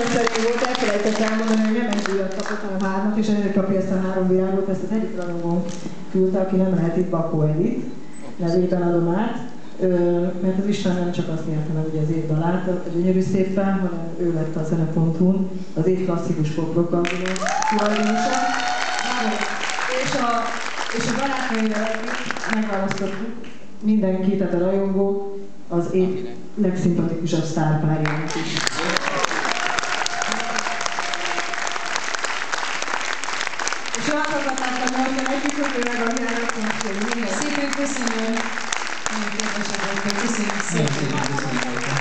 Szerint volt, elfelejtett elmondani, hogy nem egy díjat kapott, hanem hármat, és ezért kapja ezt a három virágot, ezt az egyik rajongón küldte, aki nem lehet itt, Edith, nevében adom át, Ö, mert az István nem csak azt nyerte meg ugye az év dalát, a gyönyörű szépen, hanem ő lett a zene.hu az év klasszikus poprokanduló tulajdonosa. És a, és a barátnőivel megválasztottuk mindenki, tehát a rajongó, az év legszimpatikusabb sztárpárjának is. És látogatásra mondja nekik, hogy ő meg a világot most Szépen köszönöm. Nagyon kedvesek vagytok. Köszönjük szépen. Köszönjük szépen.